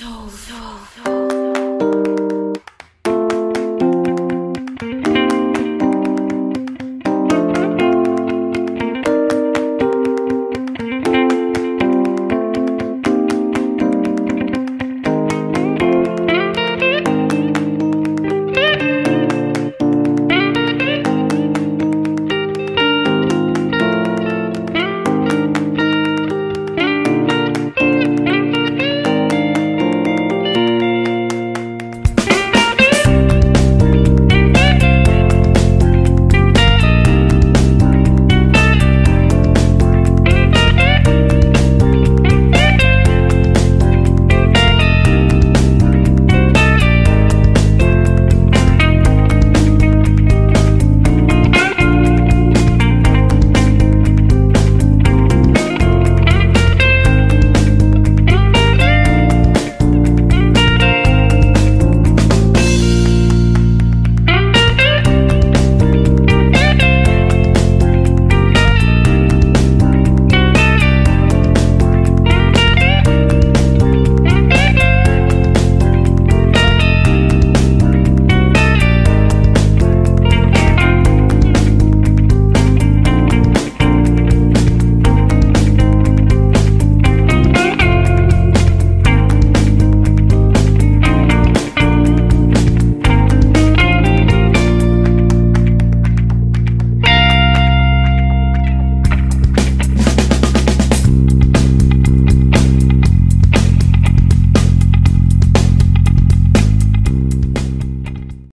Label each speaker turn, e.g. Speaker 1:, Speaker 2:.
Speaker 1: so, so, so.